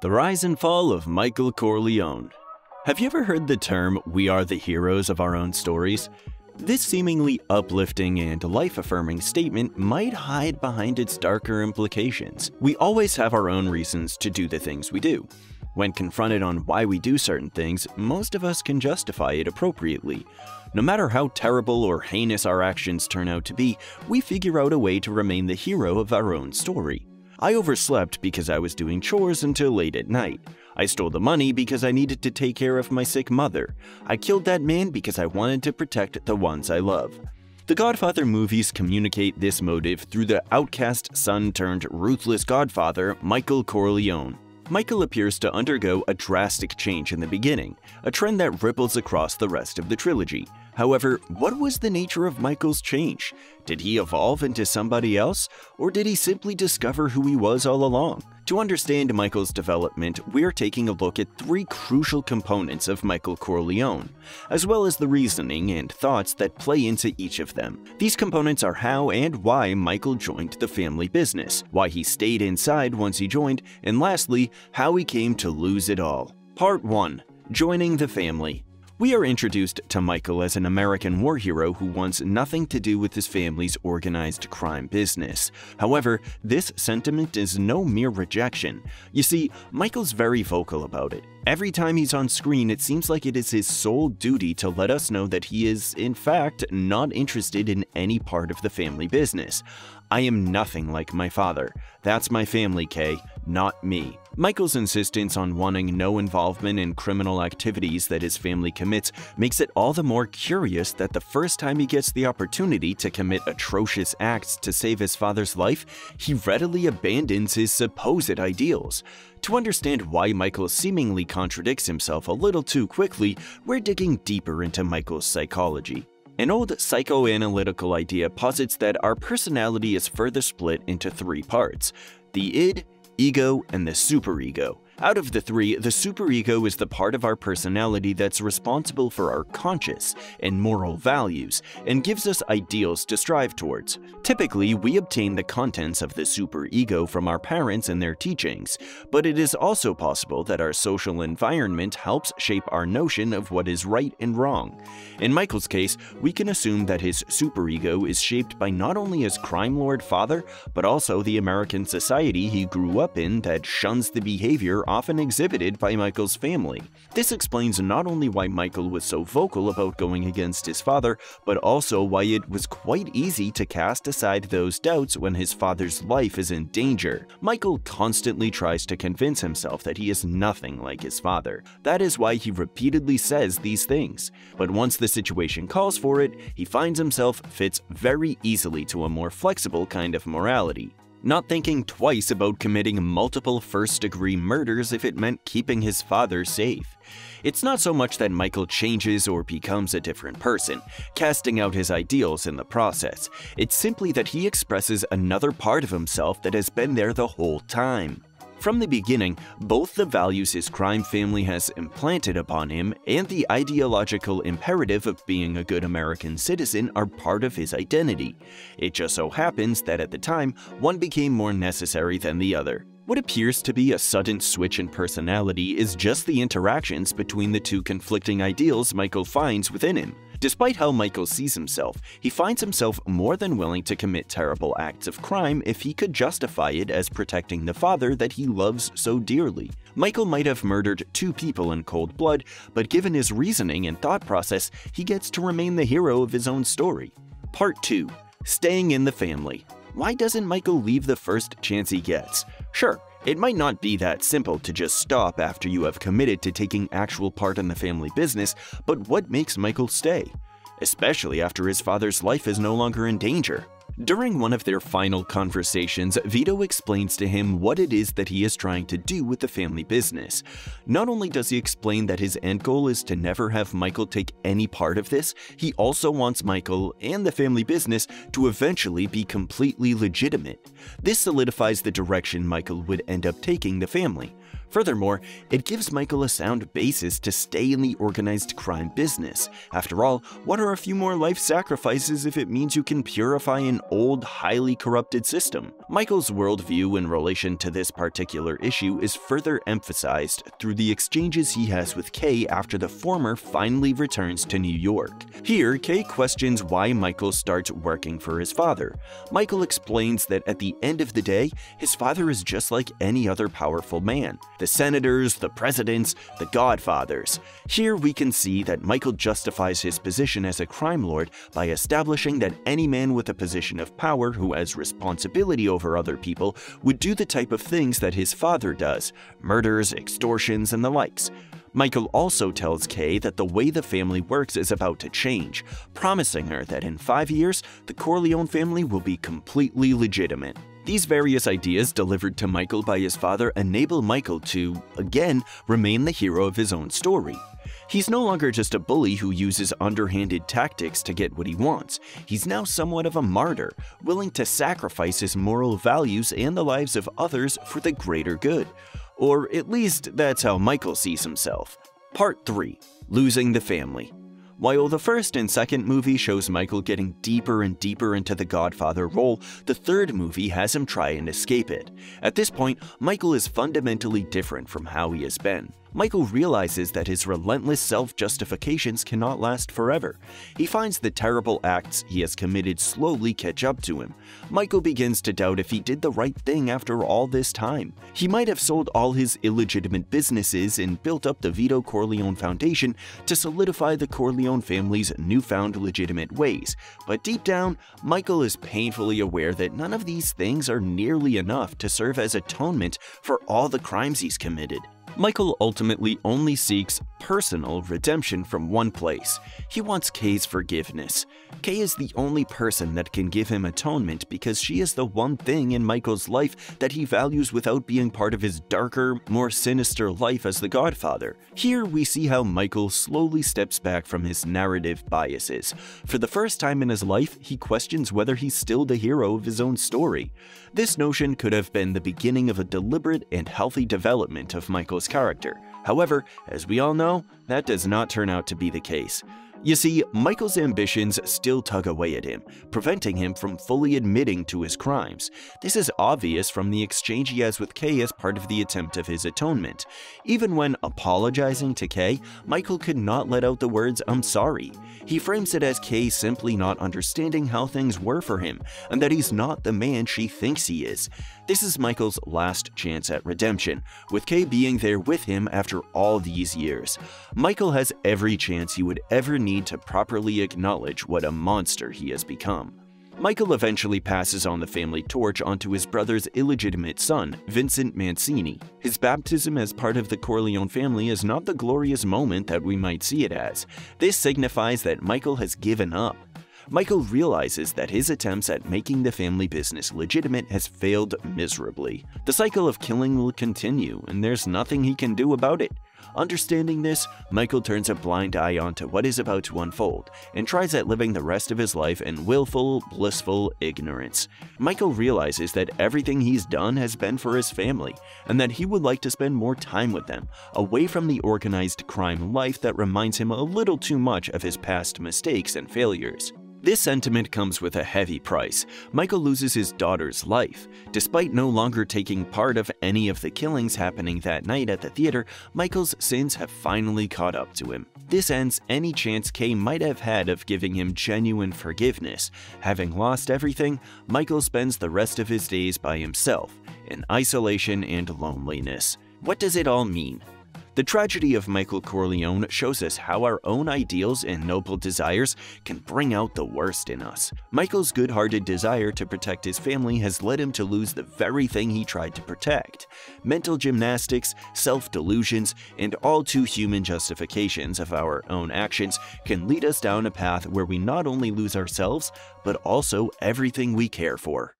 The Rise and Fall of Michael Corleone. Have you ever heard the term, we are the heroes of our own stories? This seemingly uplifting and life affirming statement might hide behind its darker implications. We always have our own reasons to do the things we do. When confronted on why we do certain things, most of us can justify it appropriately. No matter how terrible or heinous our actions turn out to be, we figure out a way to remain the hero of our own story. I overslept because I was doing chores until late at night. I stole the money because I needed to take care of my sick mother. I killed that man because I wanted to protect the ones I love. The Godfather movies communicate this motive through the outcast son turned ruthless godfather, Michael Corleone. Michael appears to undergo a drastic change in the beginning, a trend that ripples across the rest of the trilogy. However, what was the nature of Michael's change? Did he evolve into somebody else, or did he simply discover who he was all along? To understand Michael's development, we're taking a look at three crucial components of Michael Corleone, as well as the reasoning and thoughts that play into each of them. These components are how and why Michael joined the family business, why he stayed inside once he joined, and lastly, how he came to lose it all. Part 1. Joining the family we are introduced to Michael as an American war hero who wants nothing to do with his family's organized crime business. However, this sentiment is no mere rejection. You see, Michael's very vocal about it. Every time he's on screen, it seems like it is his sole duty to let us know that he is, in fact, not interested in any part of the family business. I am nothing like my father. That's my family, Kay, not me. Michael's insistence on wanting no involvement in criminal activities that his family commits makes it all the more curious that the first time he gets the opportunity to commit atrocious acts to save his father's life, he readily abandons his supposed ideals. To understand why Michael seemingly contradicts himself a little too quickly, we're digging deeper into Michael's psychology. An old psychoanalytical idea posits that our personality is further split into three parts the id, ego, and the superego. Out of the three, the superego is the part of our personality that's responsible for our conscious and moral values and gives us ideals to strive towards. Typically, we obtain the contents of the superego from our parents and their teachings, but it is also possible that our social environment helps shape our notion of what is right and wrong. In Michael's case, we can assume that his superego is shaped by not only his crime lord father, but also the American society he grew up in that shuns the behavior often exhibited by Michael's family. This explains not only why Michael was so vocal about going against his father, but also why it was quite easy to cast aside those doubts when his father's life is in danger. Michael constantly tries to convince himself that he is nothing like his father. That is why he repeatedly says these things. But once the situation calls for it, he finds himself fits very easily to a more flexible kind of morality not thinking twice about committing multiple first degree murders if it meant keeping his father safe. It's not so much that Michael changes or becomes a different person, casting out his ideals in the process. It's simply that he expresses another part of himself that has been there the whole time. From the beginning, both the values his crime family has implanted upon him and the ideological imperative of being a good American citizen are part of his identity. It just so happens that at the time, one became more necessary than the other. What appears to be a sudden switch in personality is just the interactions between the two conflicting ideals Michael finds within him. Despite how Michael sees himself, he finds himself more than willing to commit terrible acts of crime if he could justify it as protecting the father that he loves so dearly. Michael might have murdered two people in cold blood, but given his reasoning and thought process, he gets to remain the hero of his own story. Part 2 Staying in the Family Why doesn't Michael leave the first chance he gets? Sure, it might not be that simple to just stop after you have committed to taking actual part in the family business, but what makes Michael stay? Especially after his father's life is no longer in danger. During one of their final conversations, Vito explains to him what it is that he is trying to do with the family business. Not only does he explain that his end goal is to never have Michael take any part of this, he also wants Michael and the family business to eventually be completely legitimate. This solidifies the direction Michael would end up taking the family. Furthermore, it gives Michael a sound basis to stay in the organized crime business. After all, what are a few more life sacrifices if it means you can purify an old, highly corrupted system? Michael's worldview in relation to this particular issue is further emphasized through the exchanges he has with Kay after the former finally returns to New York. Here, Kay questions why Michael starts working for his father. Michael explains that at the end of the day, his father is just like any other powerful man. The senators, the presidents, the godfathers. Here we can see that Michael justifies his position as a crime lord by establishing that any man with a position of power who has responsibility over other people would do the type of things that his father does murders, extortions, and the likes. Michael also tells Kay that the way the family works is about to change, promising her that in five years, the Corleone family will be completely legitimate. These various ideas delivered to Michael by his father enable Michael to, again, remain the hero of his own story. He's no longer just a bully who uses underhanded tactics to get what he wants. He's now somewhat of a martyr, willing to sacrifice his moral values and the lives of others for the greater good. Or at least that's how Michael sees himself. Part 3 Losing the Family while the first and second movie shows Michael getting deeper and deeper into the Godfather role, the third movie has him try and escape it. At this point, Michael is fundamentally different from how he has been. Michael realizes that his relentless self-justifications cannot last forever. He finds the terrible acts he has committed slowly catch up to him. Michael begins to doubt if he did the right thing after all this time. He might have sold all his illegitimate businesses and built up the Vito Corleone Foundation to solidify the Corleone family's newfound legitimate ways, but deep down, Michael is painfully aware that none of these things are nearly enough to serve as atonement for all the crimes he's committed. Michael ultimately only seeks personal redemption from one place. He wants Kay's forgiveness. Kay is the only person that can give him atonement because she is the one thing in Michael's life that he values without being part of his darker, more sinister life as the Godfather. Here we see how Michael slowly steps back from his narrative biases. For the first time in his life, he questions whether he's still the hero of his own story. This notion could have been the beginning of a deliberate and healthy development of Michael's character. However, as we all know, that does not turn out to be the case. You see, Michael's ambitions still tug away at him, preventing him from fully admitting to his crimes. This is obvious from the exchange he has with Kay as part of the attempt of his atonement. Even when apologizing to Kay, Michael could not let out the words, I'm sorry. He frames it as Kay simply not understanding how things were for him, and that he's not the man she thinks he is. This is Michael's last chance at redemption, with Kay being there with him after all these years. Michael has every chance he would ever need to properly acknowledge what a monster he has become. Michael eventually passes on the family torch onto his brother's illegitimate son, Vincent Mancini. His baptism as part of the Corleone family is not the glorious moment that we might see it as. This signifies that Michael has given up. Michael realizes that his attempts at making the family business legitimate has failed miserably. The cycle of killing will continue, and there's nothing he can do about it. Understanding this, Michael turns a blind eye onto what is about to unfold and tries at living the rest of his life in willful, blissful ignorance. Michael realizes that everything he's done has been for his family and that he would like to spend more time with them, away from the organized crime life that reminds him a little too much of his past mistakes and failures. This sentiment comes with a heavy price. Michael loses his daughter's life. Despite no longer taking part of any of the killings happening that night at the theater, Michael's sins have finally caught up to him. This ends any chance Kay might have had of giving him genuine forgiveness. Having lost everything, Michael spends the rest of his days by himself, in isolation and loneliness. What does it all mean? The tragedy of Michael Corleone shows us how our own ideals and noble desires can bring out the worst in us. Michael's good-hearted desire to protect his family has led him to lose the very thing he tried to protect. Mental gymnastics, self-delusions, and all too human justifications of our own actions can lead us down a path where we not only lose ourselves, but also everything we care for.